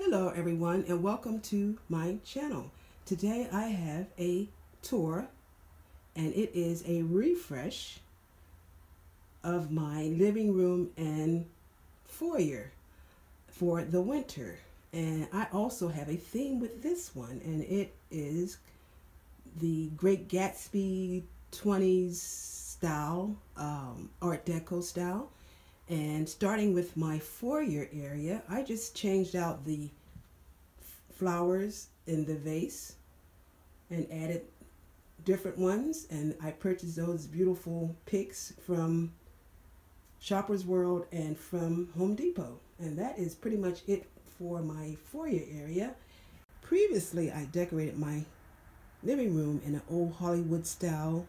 Hello everyone and welcome to my channel. Today I have a tour and it is a refresh of my living room and foyer for the winter. And I also have a theme with this one and it is the Great Gatsby 20s style, um, Art Deco style. And starting with my foyer area, I just changed out the flowers in the vase and added different ones. And I purchased those beautiful picks from Shoppers World and from Home Depot. And that is pretty much it for my foyer area. Previously, I decorated my living room in an old Hollywood style.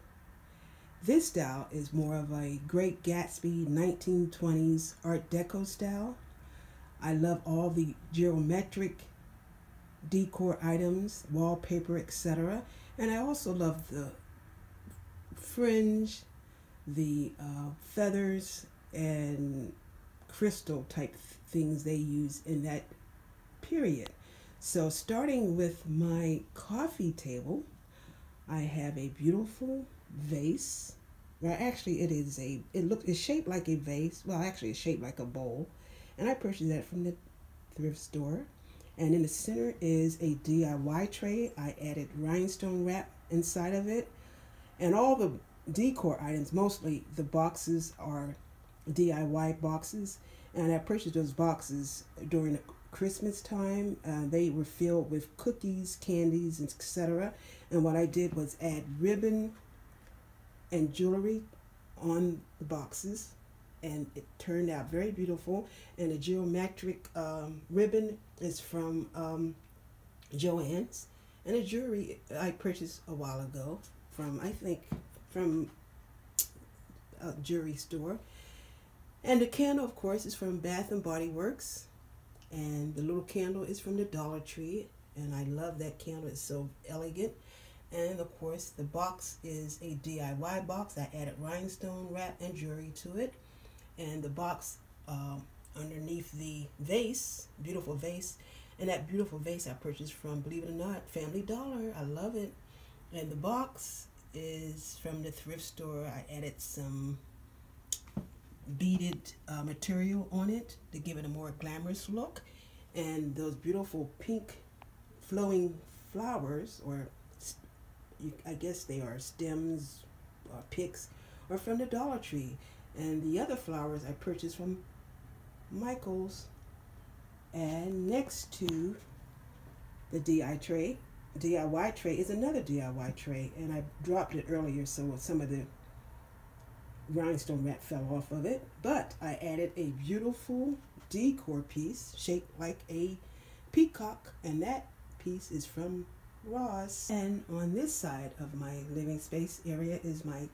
This style is more of a Great Gatsby 1920s Art Deco style. I love all the geometric decor items, wallpaper, etc. And I also love the fringe, the uh, feathers, and crystal type things they use in that period. So starting with my coffee table, I have a beautiful vase. Well, actually, it is a. It looks. It's shaped like a vase. Well, actually, it's shaped like a bowl, and I purchased that from the thrift store. And in the center is a DIY tray. I added rhinestone wrap inside of it. And all the decor items, mostly the boxes are DIY boxes. And I purchased those boxes during Christmas time. Uh, they were filled with cookies, candies, etc. And what I did was add ribbon and jewelry on the boxes and it turned out very beautiful. And the geometric um, ribbon is from um, Joann's, and the jewelry I purchased a while ago from I think from a jewelry store. And the candle, of course, is from Bath and Body Works, and the little candle is from the Dollar Tree, and I love that candle. It's so elegant. And of course, the box is a DIY box. I added rhinestone wrap and jewelry to it and the box uh, underneath the vase, beautiful vase. And that beautiful vase I purchased from, believe it or not, Family Dollar. I love it. And the box is from the thrift store. I added some beaded uh, material on it to give it a more glamorous look. And those beautiful pink flowing flowers, or I guess they are stems or picks, are from the Dollar Tree. And the other flowers I purchased from Michael's. And next to the DI tray, DIY tray is another DIY tray. And I dropped it earlier so some of the rhinestone wrap fell off of it. But I added a beautiful decor piece shaped like a peacock. And that piece is from Ross. And on this side of my living space area is my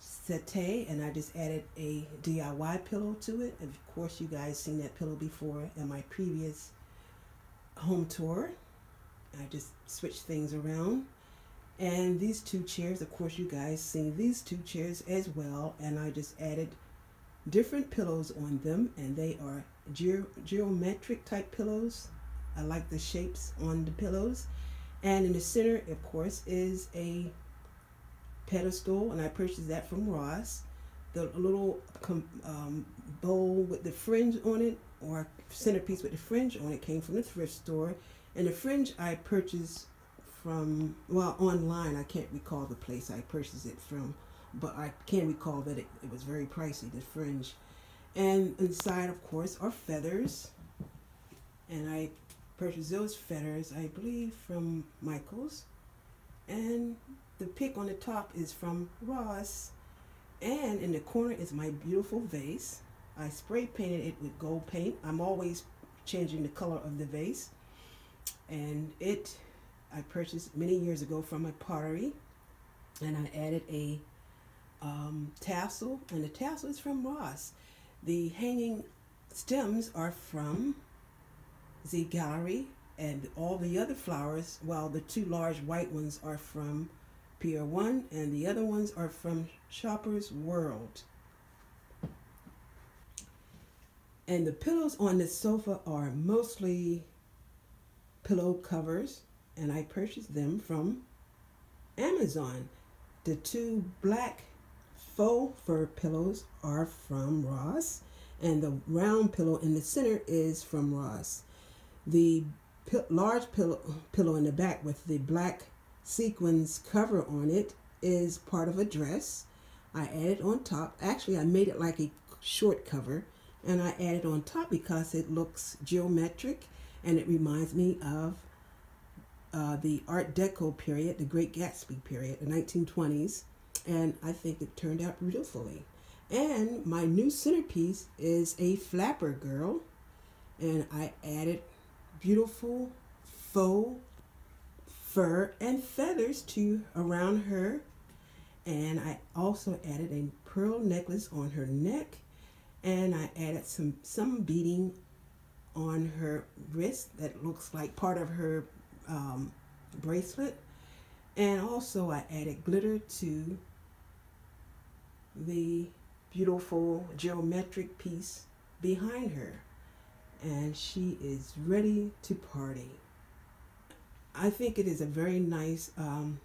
settee and I just added a DIY pillow to it. Of course, you guys seen that pillow before in my previous home tour. I just switched things around. And these two chairs, of course, you guys seen these two chairs as well. And I just added different pillows on them and they are ge geometric type pillows. I like the shapes on the pillows. And in the center, of course, is a pedestal, and I purchased that from Ross. The little um, bowl with the fringe on it, or centerpiece with the fringe on it, came from the thrift store. And the fringe I purchased from, well, online. I can't recall the place I purchased it from, but I can recall that it, it was very pricey, the fringe. And inside, of course, are feathers. And I purchased those feathers, I believe, from Michael's. And the pick on the top is from Ross. And in the corner is my beautiful vase. I spray painted it with gold paint. I'm always changing the color of the vase. And it, I purchased many years ago from a pottery. And I added a um, tassel. And the tassel is from Ross. The hanging stems are from Z Gallerie. And all the other flowers, while the two large white ones are from Pier 1 and the other ones are from Shoppers World. And the pillows on the sofa are mostly pillow covers, and I purchased them from Amazon. The two black faux fur pillows are from Ross, and the round pillow in the center is from Ross. The large pillow, pillow in the back with the black sequins cover on it is part of a dress. I added on top. Actually, I made it like a short cover, and I added on top because it looks geometric and it reminds me of uh, the Art Deco period, the Great Gatsby period, the 1920s, and I think it turned out beautifully. And my new centerpiece is a flapper girl, and I added beautiful faux fur and feathers to around her. And I also added a pearl necklace on her neck. And I added some some beading on her wrist that looks like part of her um, bracelet. And also I added glitter to the beautiful geometric piece behind her and she is ready to party. I think it is a very nice um,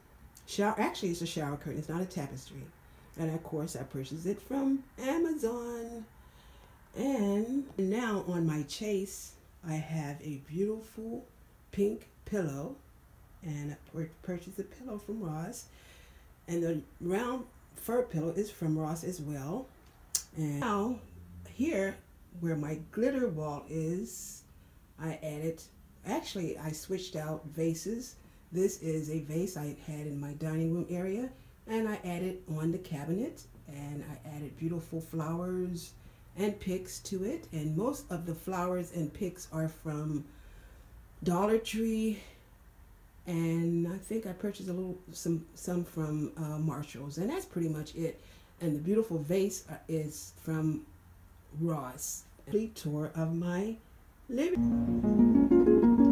shower. Actually, it's a shower curtain. It's not a tapestry. And of course, I purchased it from Amazon. And now on my chase, I have a beautiful pink pillow. And I purchased a pillow from Ross. And the round fur pillow is from Ross as well. And now, here where my glitter wall is, I added, actually I switched out vases. This is a vase I had in my dining room area and I added on the cabinet and I added beautiful flowers and picks to it and most of the flowers and picks are from Dollar Tree and I think I purchased a little some some from uh, Marshalls and that's pretty much it and the beautiful vase uh, is from Ross. Complete tour of my living